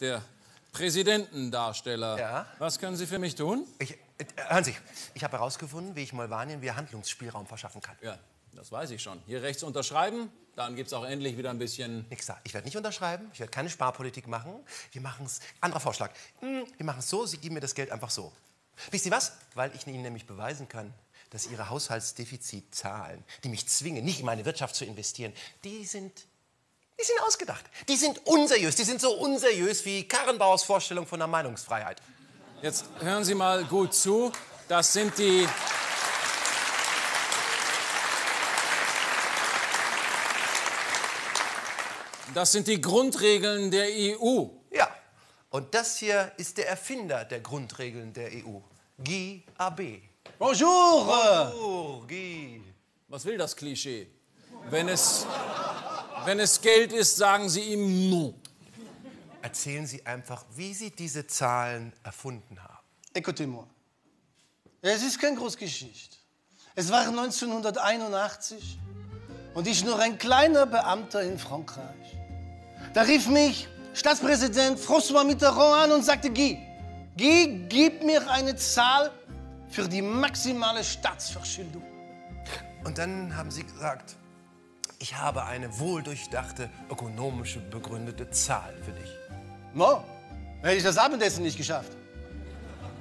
der Präsidentendarsteller. Ja? Was können Sie für mich tun? Ich, äh, hören Sie, ich habe herausgefunden, wie ich Molvanien wieder Handlungsspielraum verschaffen kann. Ja, das weiß ich schon. Hier rechts unterschreiben, dann gibt es auch endlich wieder ein bisschen. Nix da. Ich werde nicht unterschreiben, ich werde keine Sparpolitik machen. Wir machen es. Anderer Vorschlag. Hm, Wir machen es so, Sie geben mir das Geld einfach so. Wisst ihr was? Weil ich Ihnen nämlich beweisen kann, dass Ihre Haushaltsdefizitzahlen, die mich zwingen, nicht in meine Wirtschaft zu investieren, die sind. Die sind ausgedacht. Die sind unseriös. Die sind so unseriös wie Karrenbauers Vorstellung von der Meinungsfreiheit. Jetzt hören Sie mal gut zu. Das sind die. Das sind die Grundregeln der EU. Ja. Und das hier ist der Erfinder der Grundregeln der EU. Guy AB. Bonjour Oh, Guy. Was will das Klischee? Wenn es, wenn es Geld ist, sagen Sie ihm non. Erzählen Sie einfach, wie Sie diese Zahlen erfunden haben. Écoutez-moi. Es ist keine Großgeschichte. Es war 1981 und ich nur ein kleiner Beamter in Frankreich. Da rief mich Staatspräsident François Mitterrand an und sagte, Guy, Guy, gib mir eine Zahl für die maximale Staatsverschuldung. Und dann haben Sie gesagt, ich habe eine wohldurchdachte, ökonomische begründete Zahl für dich. No, hätte ich das Abendessen nicht geschafft.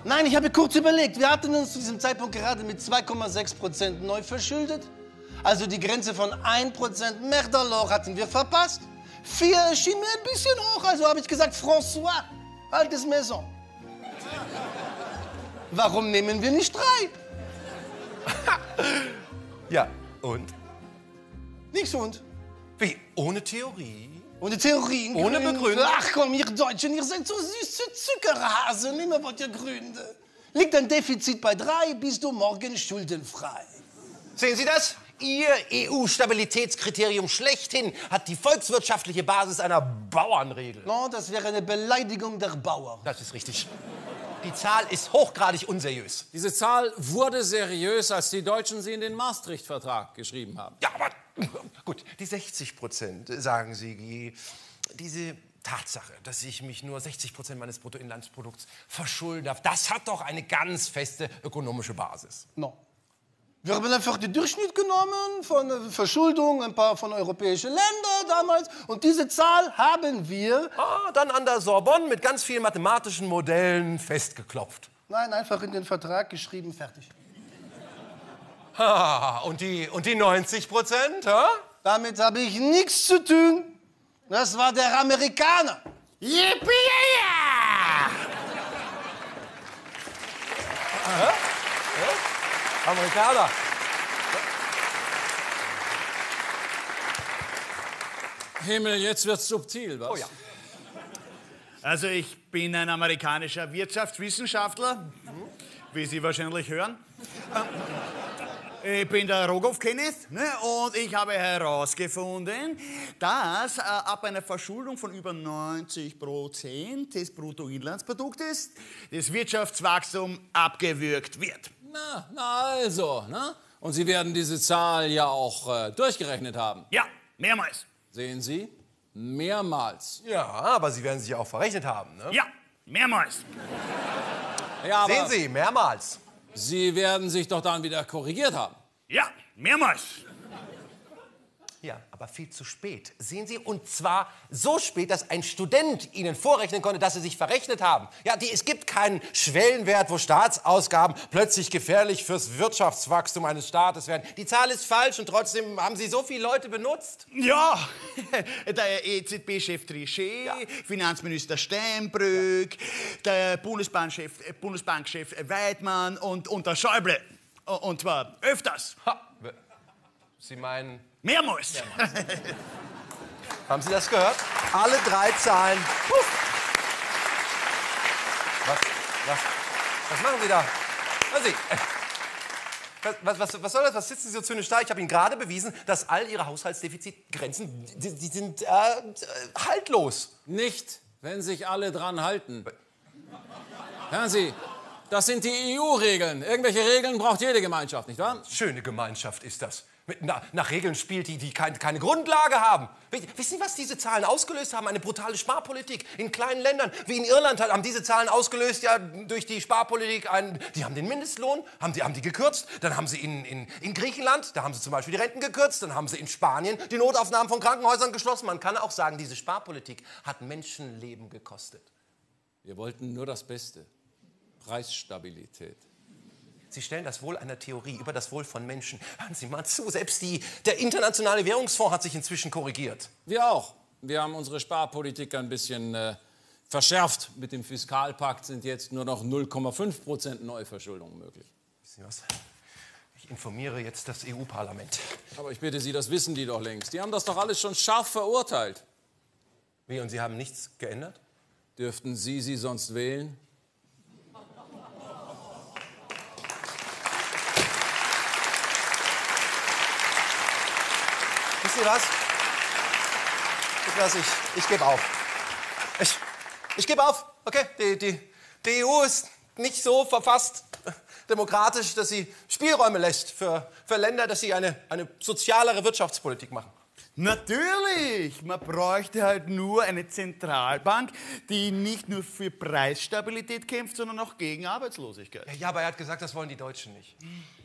Nein, ich habe kurz überlegt. Wir hatten uns zu diesem Zeitpunkt gerade mit 2,6 Prozent neu verschuldet. Also die Grenze von 1 Prozent Merdelor hatten wir verpasst. 4 erschien mir ein bisschen hoch, also habe ich gesagt, François, altes Maison. Warum nehmen wir nicht drei? Ja, und? Nichts und. Wie? Ohne Theorie? Ohne Theorien. Ohne. Begründung. Ach komm, ihr Deutschen, ihr seid so süße Zuckerhasen. Immer wollt ihr Gründe. Liegt ein Defizit bei drei, bist du morgen schuldenfrei. Sehen Sie das? Ihr EU-Stabilitätskriterium schlechthin hat die volkswirtschaftliche Basis einer Bauernregel. No, das wäre eine Beleidigung der Bauern. Das ist richtig. Die Zahl ist hochgradig unseriös. Diese Zahl wurde seriös, als die Deutschen sie in den Maastricht-Vertrag geschrieben haben. Ja, aber gut, die 60 Prozent, sagen Sie, Guy, diese Tatsache, dass ich mich nur 60 Prozent meines Bruttoinlandsprodukts verschulden darf, das hat doch eine ganz feste ökonomische Basis. No. Wir haben einfach den Durchschnitt genommen von der Verschuldung ein paar von europäischen Ländern damals und diese Zahl haben wir, Ah, dann an der Sorbonne mit ganz vielen mathematischen Modellen festgeklopft. nein, einfach in den Vertrag geschrieben, fertig. Ah, und die, und die 90 Prozent, ha? Damit habe ich nichts zu tun. Das war der Amerikaner. Yippie! Amerikaner. Himmel, jetzt wird's subtil, was? Oh ja. Also ich bin ein amerikanischer Wirtschaftswissenschaftler, wie Sie wahrscheinlich hören. Ich bin der Rogoff Kenneth ne, und ich habe herausgefunden, dass äh, ab einer Verschuldung von über 90 Prozent des Bruttoinlandsproduktes das Wirtschaftswachstum abgewürgt wird. Na, na also, ne? Und Sie werden diese Zahl ja auch äh, durchgerechnet haben. Ja, mehrmals. Sehen Sie? Mehrmals. Ja, aber Sie werden sich ja auch verrechnet haben, ne? Ja, mehrmals. Ja, aber Sehen Sie, mehrmals. Sie werden sich doch dann wieder korrigiert haben. Ja, mehrmals. Ja, aber viel zu spät. Sehen Sie, und zwar so spät, dass ein Student Ihnen vorrechnen konnte, dass Sie sich verrechnet haben. Ja, die, es gibt keinen Schwellenwert, wo Staatsausgaben plötzlich gefährlich fürs Wirtschaftswachstum eines Staates werden. Die Zahl ist falsch und trotzdem haben Sie so viele Leute benutzt. Ja, der EZB-Chef Trichet, Finanzminister Steinbrück, der Bundesbankchef, Bundesbankchef Weidmann und, und der Schäuble. Und zwar öfters, Ha. Sie meinen, mehrmals. haben Sie das gehört? Alle drei Zahlen. Was, was, was machen Sie da? Hören Sie. äh, Was, was, was soll das? Was sitzen Sie so zynisch da? Ich habe Ihnen gerade bewiesen, dass all Ihre Haushaltsdefizitgrenzen, die, die sind äh, haltlos. Nicht, wenn sich alle dran halten. Hören Sie, das sind die EU-Regeln. Irgendwelche Regeln braucht jede Gemeinschaft, nicht wahr? Schöne Gemeinschaft ist das. Mit, na, nach Regeln spielt, die, die kein, keine Grundlage haben. Wissen Sie, was diese Zahlen ausgelöst haben? Eine brutale Sparpolitik in kleinen Ländern. Wie in Irland haben diese Zahlen ausgelöst, ja, durch die Sparpolitik. Einen, die haben den Mindestlohn, haben die, haben die gekürzt. Dann haben sie in, in, in Griechenland, da haben sie zum Beispiel die Renten gekürzt. Dann haben sie in Spanien die Notaufnahmen von Krankenhäusern geschlossen. Man kann auch sagen, diese Sparpolitik hat Menschenleben gekostet. Wir wollten nur das Beste. Preisstabilität. Sie stellen das Wohl einer Theorie über das Wohl von Menschen. Hören Sie mal zu, selbst die, der Internationale Währungsfonds hat sich inzwischen korrigiert. Wir auch. Wir haben unsere Sparpolitik ein bisschen äh, verschärft. Mit dem Fiskalpakt sind jetzt nur noch 0,5 Prozent Neuverschuldung möglich. Wissen Sie was? Ich informiere jetzt das EU-Parlament. Aber ich bitte Sie, das wissen die doch längst. Die haben das doch alles schon scharf verurteilt. Wie, und Sie haben nichts geändert? Dürften Sie sie sonst wählen? Was? was ich, ich gebe auf. Ich, ich gebe auf. Okay, die, die, die EU ist nicht so verfasst demokratisch, dass sie Spielräume lässt für, für Länder, dass sie eine, eine sozialere Wirtschaftspolitik machen. Natürlich! Man bräuchte halt nur eine Zentralbank, die nicht nur für Preisstabilität kämpft, sondern auch gegen Arbeitslosigkeit. Ja, aber er hat gesagt, das wollen die Deutschen nicht.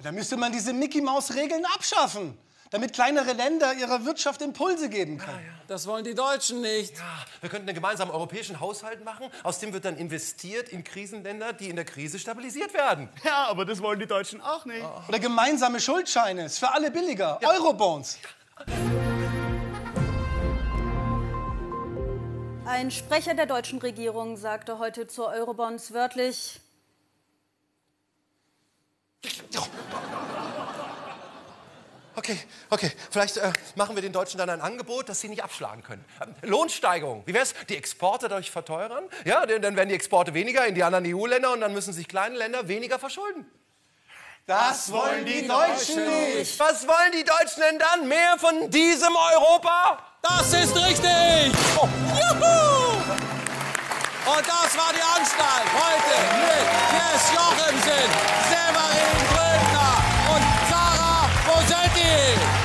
Da müsste man diese Mickey-Maus-Regeln abschaffen, damit kleinere Länder ihrer Wirtschaft Impulse geben können. Das wollen die Deutschen nicht. Ja, wir könnten einen gemeinsamen europäischen Haushalt machen, aus dem wird dann investiert in Krisenländer, die in der Krise stabilisiert werden. Ja, aber das wollen die Deutschen auch nicht. Oder gemeinsame Schuldscheine, ist für alle billiger. Eurobonds. Ein Sprecher der deutschen Regierung sagte heute zur Eurobonds wörtlich, Okay, okay. Vielleicht äh, machen wir den Deutschen dann ein Angebot, das sie nicht abschlagen können. Ähm, Lohnsteigerung. Wie wär's? Die Exporte dadurch verteuern? Ja, dann werden die Exporte weniger in die anderen EU-Länder und dann müssen sich kleine Länder weniger verschulden. Das wollen die Deutschen nicht. Was wollen die Deutschen denn dann? Mehr von diesem Europa? Das ist richtig! Oh. Juhu! Und das war die Anstalt heute mit Jess Jochen. Guilherme!